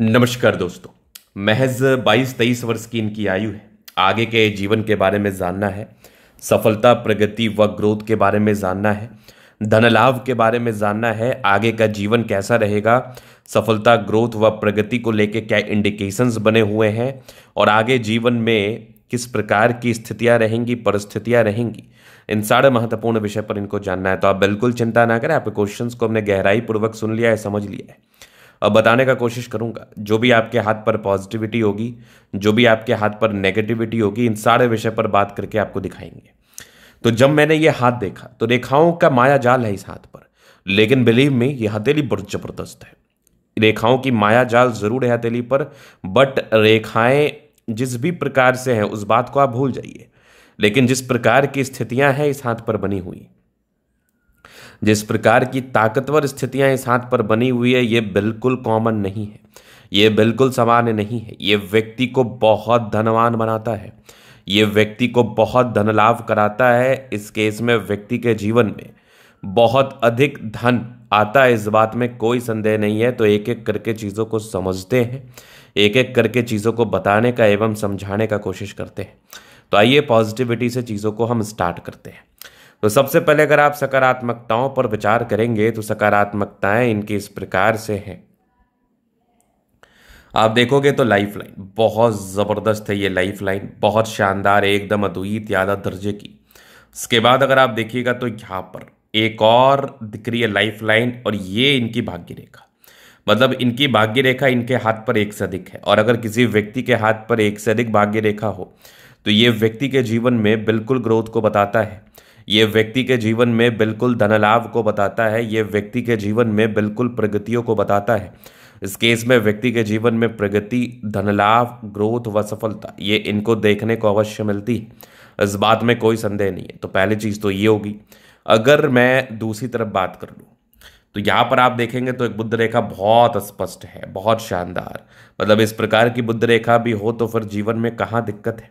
नमस्कार दोस्तों, महज 22-23 वर्ष की इनकी आयु है। आगे के जीवन के बारे में जानना है, सफलता, प्रगति व ग्रोथ के बारे में जानना है धन लाभ के बारे में जानना है, आगे का जीवन कैसा रहेगा, सफलता, ग्रोथ व प्रगति को लेकर क्या इंडिकेशंस बने हुए हैं, और आगे जीवन में किस प्रकार की स्थितियाँ रहेंगी, परिस्थितियाँ रहेंगी, इन सारे महत्वपूर्ण विषय पर इनको जानना है। तो आप बिल्कुल चिंता ना करें, आपके क्वेश्चंस को हमने गहराई पूर्वक सुन लिया है, समझ लिया है। बताने का कोशिश करूँगा, जो भी आपके हाथ पर पॉजिटिविटी होगी, जो भी आपके हाथ पर नेगेटिविटी होगी, इन सारे विषय पर बात करके आपको दिखाएँगे। तो जब मैंने ये हाथ देखा तो रेखाओं का माया जाल है इस हाथ पर, लेकिन बिलीव में ये हथेली बड़ी ज़बरदस्त है। रेखाओं की माया जाल ज़रूर है हथेली पर बट रेखाएँ जिस भी प्रकार से हैं, उस बात को आप भूल जाइए। लेकिन जिस प्रकार की स्थितियाँ हैं, इस हाथ पर बनी हुई जिस प्रकार की ताकतवर स्थितियाँ इस हाथ पर बनी हुई है, ये बिल्कुल कॉमन नहीं है। ये बिल्कुल सामान्य नहीं है। ये व्यक्ति को बहुत धनवान बनाता है। ये व्यक्ति को बहुत धन लाभ कराता है इस केस में व्यक्ति के जीवन में। बहुत अधिक धन आता है इस बात में कोई संदेह नहीं है। तो एक एक करके चीज़ों को समझते हैं। एक एक करके चीज़ों को बताने का एवं समझाने का कोशिश करते हैं। तो आइए पॉजिटिविटी से चीज़ों को हम स्टार्ट करते हैं। तो सबसे पहले अगर आप सकारात्मकताओं पर विचार करेंगे तो सकारात्मकताएँ इनके इस प्रकार से हैं। आप देखोगे तो लाइफ लाइन बहुत ज़बरदस्त है ये लाइफ लाइन बहुत शानदार, एकदम अद्वित यादा दर्जे की। उसके बाद अगर आप देखिएगा तो यहाँ पर एक और दिख रही है लाइफ लाइन और ये इनकी भाग्य रेखा मतलब इनकी भाग्य रेखा इनके हाथ पर एक से अधिक है, और अगर किसी व्यक्ति के हाथ पर एक से अधिक भाग्य रेखा हो तो ये व्यक्ति के जीवन में बिल्कुल ग्रोथ को बताता है। ये व्यक्ति के जीवन में बिल्कुल धन लाभ को बताता है, ये व्यक्ति के जीवन में बिल्कुल प्रगतियों को बताता है। इस केस में व्यक्ति के जीवन में प्रगति धन लाभ ग्रोथ व सफलता, ये इनको देखने को अवश्य मिलती है। इस बात में कोई संदेह नहीं है। तो पहली चीज़ तो ये होगी, अगर मैं दूसरी तरफ़ बात कर लूँ तो यहाँ पर आप देखेंगे तो एक बुद्ध रेखा बहुत स्पष्ट है, बहुत शानदार। मतलब इस प्रकार की बुद्ध रेखा भी हो तो फिर जीवन में कहाँ दिक्कत है?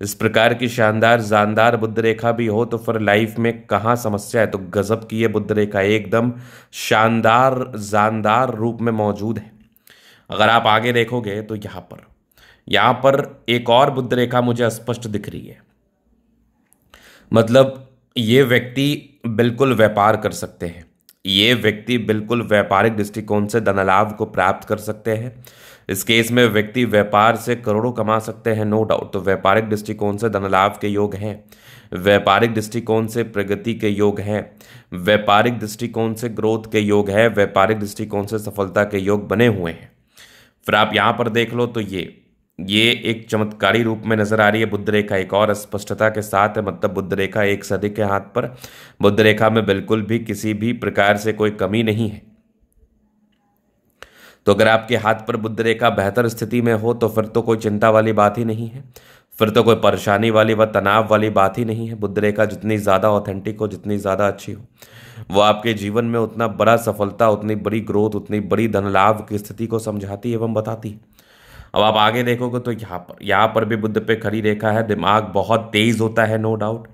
इस प्रकार की शानदार, जानदार बुद्ध रेखा भी हो तो फिर लाइफ में कहाँ समस्या है? तो गजब की ये बुद्ध रेखा एकदम शानदार, जानदार रूप में मौजूद है। अगर आप आगे देखोगे तो यहाँ पर यहाँ पर एक और बुद्ध रेखा मुझे स्पष्ट दिख रही है। मतलब ये व्यक्ति बिल्कुल व्यापार कर सकते हैं। ये व्यक्ति बिल्कुल व्यापारिक दृष्टिकोण से धनलाभ को प्राप्त कर सकते हैं। इस केस में व्यक्ति व्यापार से करोड़ों कमा सकते हैं नो डाउट तो व्यापारिक दृष्टिकोण से धन लाभ के योग हैं। व्यापारिक दृष्टिकोण से प्रगति के योग हैं। व्यापारिक दृष्टिकोण से ग्रोथ के योग है। व्यापारिक दृष्टिकोण से सफलता के योग बने हुए हैं। फिर आप यहाँ पर देख लो तो ये ये एक चमत्कारी रूप में नज़र आ रही है बुद्ध रेखा एक और स्पष्टता के साथ है मतलब बुद्ध रेखा एक सदी के हाथ पर। बुद्ध रेखा में बिल्कुल भी किसी भी प्रकार से कोई कमी नहीं है। तो अगर आपके हाथ पर बुद्ध रेखा बेहतर स्थिति में हो तो फिर तो कोई चिंता वाली बात ही नहीं है। फिर तो कोई परेशानी वाली व तनाव वाली बात ही नहीं है। बुद्ध रेखा जितनी ज़्यादा ऑथेंटिक हो, जितनी ज़्यादा अच्छी हो। वो आपके जीवन में उतना बड़ा सफलता, उतनी बड़ी ग्रोथ उतनी बड़ी धन लाभ की स्थिति को समझाती एवं बताती। है अब आप आगे देखोगे तो यहाँ पर यहाँ पर भी बुद्ध पे खड़ी रेखा है। दिमाग बहुत तेज होता है नो डाउट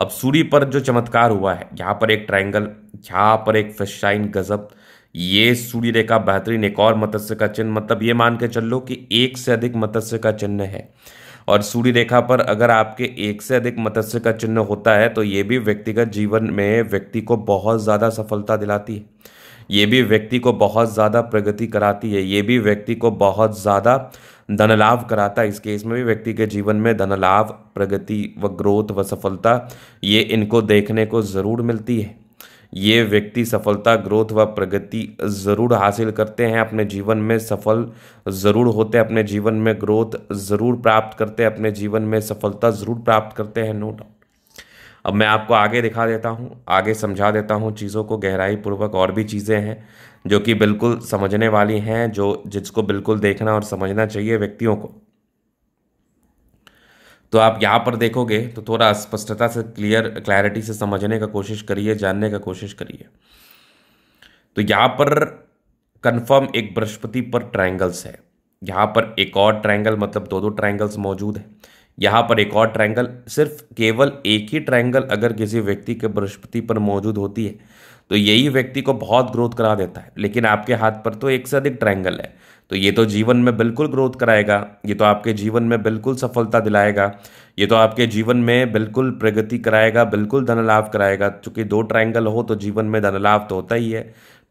अब सूर्य पर जो चमत्कार हुआ है, यहाँ पर एक ट्रायंगल यहाँ पर एक फिशाइन गजब। ये सूर्य रेखा बेहतरीन, एक और मत्स्य का चिन्ह मतलब ये मान के चल लो कि एक से अधिक मत्स्य का चिन्ह है। और सूर्य रेखा पर अगर आपके एक से अधिक मत्स्य का चिन्ह होता है तो ये भी व्यक्तिगत जीवन में व्यक्ति को बहुत ज़्यादा सफलता दिलाती है। ये भी व्यक्ति को बहुत ज़्यादा प्रगति कराती है। ये भी व्यक्ति को बहुत ज़्यादा धन लाभ कराता है। इस केस में भी व्यक्ति के जीवन में धन लाभ प्रगति व ग्रोथ व सफलता, ये इनको देखने को ज़रूर मिलती है। ये व्यक्ति सफलता, ग्रोथ व प्रगति ज़रूर हासिल करते हैं, अपने जीवन में सफल ज़रूर होते हैं, अपने जीवन में ग्रोथ ज़रूर प्राप्त करते हैं, अपने जीवन में सफलता ज़रूर प्राप्त करते हैं नो डाउट अब मैं आपको आगे दिखा देता हूँ, आगे समझा देता हूँ चीज़ों को गहराई पूर्वक और भी चीज़ें हैं, जो कि बिल्कुल समझने वाली हैं, जो जिसको बिल्कुल देखना और समझना चाहिए व्यक्तियों को। तो आप यहाँ पर देखोगे तो थोड़ा स्पष्टता से क्लियर क्लैरिटी से समझने का कोशिश करिए, जानने का कोशिश करिए। तो यहाँ पर कंफर्म एक बृहस्पति पर ट्रायंगल्स है। यहाँ पर एक और ट्रायंगल मतलब दो दो ट्रायंगल्स मौजूद है। यहाँ पर एक और ट्रायंगल सिर्फ़ केवल एक ही ट्रायंगल अगर किसी व्यक्ति के बृहस्पति पर मौजूद होती है तो यही व्यक्ति को बहुत ग्रोथ करा देता है। लेकिन आपके हाथ पर तो एक से अधिक ट्रायंगल है। तो ये तो जीवन में बिल्कुल ग्रोथ कराएगा, ये तो आपके जीवन में बिल्कुल सफलता दिलाएगा, ये तो आपके जीवन में बिल्कुल प्रगति कराएगा, बिल्कुल धन लाभ कराएगा। चूँकि दो ट्रायंगल हो तो जीवन में धन लाभ तो होता ही है,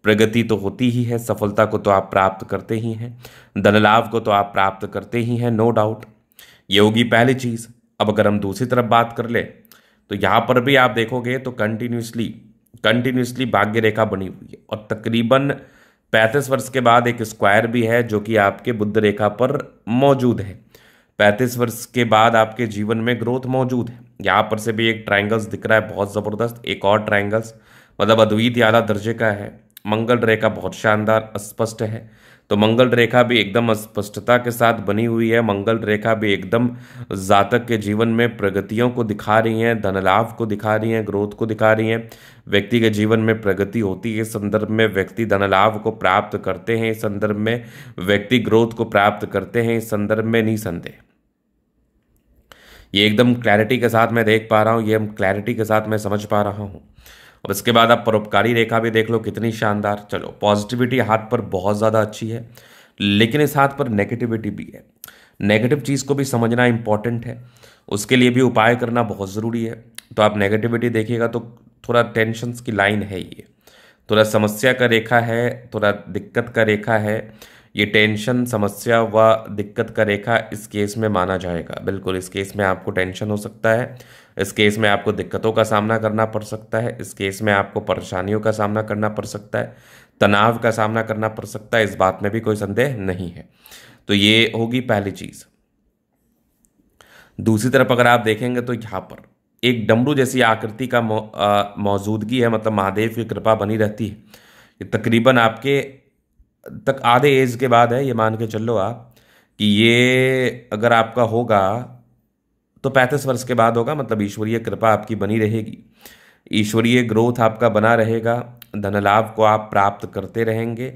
प्रगति तो होती ही है, सफलता को तो आप प्राप्त करते ही हैं धन लाभ को तो आप प्राप्त करते ही हैं नो डाउट ये होगी पहली चीज़। अब अगर हम दूसरी तरफ़ बात कर ले तो यहाँ पर भी आप देखोगे तो कंटिन्यूसली कंटिन्यूसली भाग्य रेखा बनी हुई है और तकरीबन पैंतीस वर्ष के बाद एक स्क्वायर भी है जो कि आपके बुद्ध रेखा पर मौजूद है। पैंतीस वर्ष के बाद आपके जीवन में ग्रोथ मौजूद है। यहाँ पर से भी एक ट्राइंगल्स दिख रहा है, बहुत ज़बरदस्त, एक और ट्राइंगल्स मतलब अद्वित आला दर्जे का है। मंगल रेखा बहुत शानदार स्पष्ट है। तो मंगल रेखा भी एकदम स्पष्टता के साथ बनी हुई है। मंगल रेखा भी एकदम जातक के जीवन में प्रगतियों को दिखा रही हैं धन लाभ को दिखा रही हैं, ग्रोथ को दिखा रही हैं। व्यक्ति के जीवन में प्रगति होती है। इस संदर्भ में व्यक्ति धन लाभ को प्राप्त करते हैं। इस संदर्भ में व्यक्ति ग्रोथ को प्राप्त करते हैं। इस संदर्भ में निसंदेह ये एकदम क्लैरिटी के साथ मैं देख पा रहा हूँ। ये क्लैरिटी के साथ मैं समझ पा रहा हूँ। और इसके बाद आप परोपकारी रेखा भी देख लो, कितनी शानदार। चलो पॉजिटिविटी हाथ पर बहुत ज़्यादा अच्छी है, लेकिन इस हाथ पर नेगेटिविटी भी है। नेगेटिव चीज़ को भी समझना इंपॉर्टेंट है। उसके लिए भी उपाय करना बहुत ज़रूरी है। तो आप नेगेटिविटी देखिएगा तो थोड़ा टेंशन की लाइन है ये। थोड़ा समस्या का रेखा है, थोड़ा दिक्कत का रेखा है। ये टेंशन समस्या व दिक्कत का रेखा इस केस में माना जाएगा। बिल्कुल, इस केस में आपको टेंशन हो सकता है। इस केस में आपको दिक्कतों का सामना करना पड़ सकता है, इस केस में आपको परेशानियों का सामना करना पड़ सकता है, तनाव का सामना करना पड़ सकता है, इस बात में भी कोई संदेह नहीं है। तो ये होगी पहली चीज़। दूसरी तरफ़ अगर आप देखेंगे तो यहाँ पर एक डमरू जैसी आकृति का मौजूदगी है मतलब महादेव की कृपा बनी रहती है। ये तकरीबन आपके तक आधे एज के बाद है, ये मान के चलो आप, कि ये अगर आपका होगा तो पैंतीस वर्ष के बाद होगा मतलब ईश्वरीय कृपा आपकी बनी रहेगी। ईश्वरीय ग्रोथ आपका बना रहेगा धन लाभ को आप प्राप्त करते रहेंगे,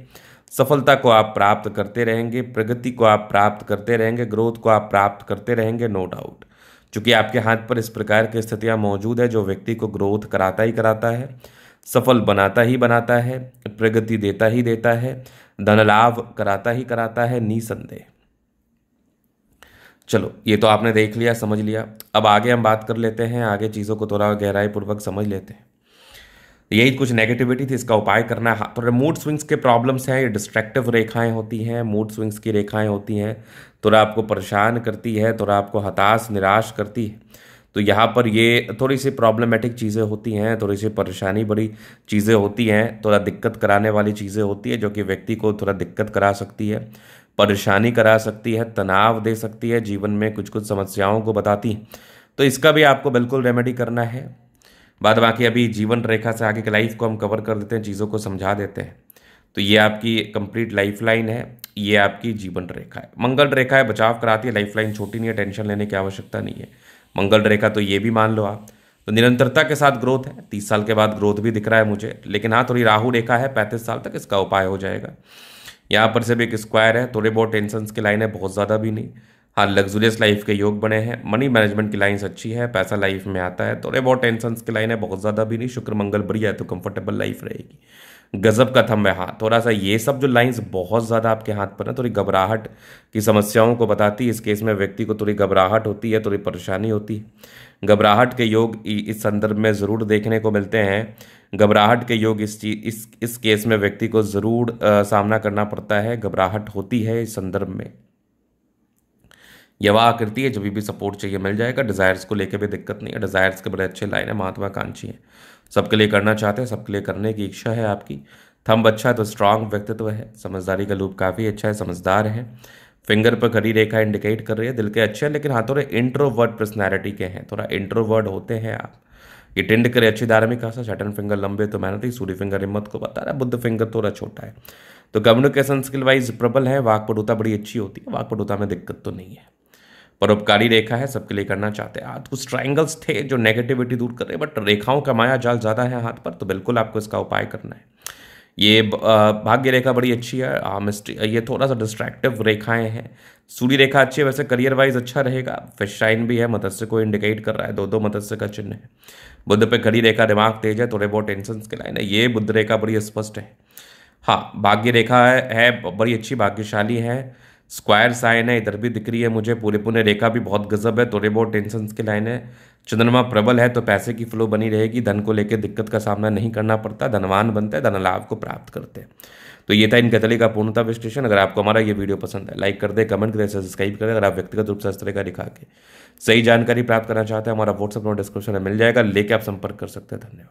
सफलता को आप प्राप्त करते रहेंगे, प्रगति को आप प्राप्त करते रहेंगे, ग्रोथ को आप प्राप्त करते रहेंगे नो डाउट चूँकि आपके हाथ पर इस प्रकार की स्थितियाँ मौजूद है, जो व्यक्ति को ग्रोथ कराता ही कराता है, सफल बनाता ही बनाता है, प्रगति देता ही देता है धन लाभ कराता ही कराता है, निसंदेह। चलो, ये तो आपने देख लिया, समझ लिया। अब आगे हम बात कर लेते हैं, आगे चीज़ों को थोड़ा गहराई पूर्वक समझ लेते हैं। यही कुछ नेगेटिविटी थी, इसका उपाय करना। है थोड़े मूड स्विंग्स के प्रॉब्लम्स हैं, ये डिस्ट्रैक्टिव रेखाएँ होती हैं मूड स्विंग्स की रेखाएँ होती हैं, थोड़ा आपको परेशान करती है, थोड़ा आपको हताश, निराश करती है। तो यहाँ पर ये थोड़ी सी प्रॉब्लमेटिक चीज़ें होती हैं थोड़ी सी परेशानी बड़ी चीज़ें होती हैं, थोड़ा दिक्कत कराने वाली चीज़ें होती है, जो कि व्यक्ति को थोड़ा दिक्कत करा सकती है। परेशानी करा सकती है, तनाव दे सकती है, जीवन में कुछ कुछ समस्याओं को बताती है। तो इसका भी आपको बिल्कुल रेमेडी करना है। बाद बाकी अभी जीवन रेखा से आगे की लाइफ को हम कवर कर देते हैं, चीज़ों को समझा देते हैं। तो ये आपकी कंप्लीट लाइफ लाइन है, ये आपकी जीवन रेखा है। मंगल रेखा है, बचाव कराती है लाइफ लाइन छोटी नहीं है टेंशन लेने की आवश्यकता नहीं है। मंगल रेखा तो ये भी मान लो आप। तो निरंतरता के साथ ग्रोथ है, तीस साल के बाद ग्रोथ भी दिख रहा है मुझे, लेकिन हाँ थोड़ी राहु रेखा है, पैंतीस साल तक इसका उपाय हो जाएगा। यहाँ पर से भी एक स्क्वायर है, थोड़े बहुत टेंशन की लाइन है, बहुत ज़्यादा भी नहीं। हाँ लग्जूरियस लाइफ के योग बने हैं मनी मैनेजमेंट की लाइन्स अच्छी है, पैसा लाइफ में आता है, थोड़े बहुत टेंशन की लाइन है, बहुत ज़्यादा भी नहीं, शुक्र, मंगल, बढ़िया है तो कंफर्टेबल लाइफ रहेगी। गजब का थम है हाँ थोड़ा सा ये सब जो लाइंस बहुत ज़्यादा आपके हाथ पर है, थोड़ी घबराहट की समस्याओं को बताती है, इस केस में व्यक्ति को थोड़ी घबराहट होती है, थोड़ी परेशानी होती है। घबराहट के योग इस संदर्भ में ज़रूर देखने को मिलते हैं। घबराहट के योग इस चीज़ इस इस केस में व्यक्ति को ज़रूर सामना करना पड़ता है। घबराहट होती है इस संदर्भ में। यवा आकृति है, जब भी सपोर्ट चाहिए मिल जाएगा। डिज़ायर्स को लेकर भी दिक्कत नहीं है। डिज़ायर्स के बड़े अच्छे लाइन है महत्वाकांक्षी है। सबके लिए करना चाहते हैं, सबके लिए करने की इच्छा है आपकी। थम्ब अच्छा है तो स्ट्रांग व्यक्तित्व है। समझदारी का लूप काफ़ी अच्छा है, समझदार है। फिंगर पर खड़ी रेखा इंडिकेट कर रही है, दिल के अच्छे हैं, लेकिन हाँ थोड़े इंट्रोवर्ड पर्सनैलिटी के हैं। थोड़ा इंट्रोवर्ड होते हैं आप। ये टेंड करे अच्छी धार्मिक आशा सैटन फिंगर लंबे तो मेहनत सूर्य फिंगर हिम्मत को बता रहा है, बुद्ध फिंगर थोड़ा छोटा है। तो कम्युनिकेशन स्किल वाइज प्रबल है वाकपटुता बड़ी अच्छी होती है वाकपटुता में दिक्कत तो नहीं है। परोपकारी रेखा है, सबके लिए करना चाहते हैं। आज कुछ ट्राइंगल्स थे जो नेगेटिविटी दूर कर रहे बट रेखाओं का माया जाल ज़्यादा है हाथ पर तो बिल्कुल आपको इसका उपाय करना है। ये भाग्य रेखा बड़ी अच्छी है ये थोड़ा सा डिस्ट्रैक्टिव रेखाएँ हैं। सूर्य रेखा अच्छी है वैसे करियर वाइज अच्छा रहेगा। फ़िश शाइन भी है मत्स्य को इंडिकेट कर रहा है दो दो मत्स्य का चिन्ह है। बुद्ध पे खड़ी रेखा दिमाग तेज है थोड़े बहुत टेंशन के लाइन है। ये बुद्ध रेखा बड़ी स्पष्ट है। हाँ भाग्य रेखा है, है बड़ी अच्छी भाग्यशाली है। स्क्वायर साइन है इधर भी दिख रही है मुझे पूरे पुणे रेखा भी बहुत गजब है थोड़े बहुत टेंशन के लाइन है। चंद्रमा प्रबल है तो पैसे की फ्लो बनी रहेगी, धन को लेकर दिक्कत का सामना नहीं करना पड़ता, धनवान बनते हैं, धन लाभ को प्राप्त करते हैं। तो ये था इन कतली का पूर्णता विश्लेषण। अगर आपको हमारा ये वीडियो पसंद है लाइक कर दे कमेंट करें सब्सक्राइब करें अगर आप व्यक्तिगत रूप से इस तरह का दिखा के सही जानकारी प्राप्त करना चाहते हैं, हमारा व्हाट्सअप नोट डिस्क्रिप्शन में मिल जाएगा, लेके आप संपर्क कर सकते हैं। धन्यवाद।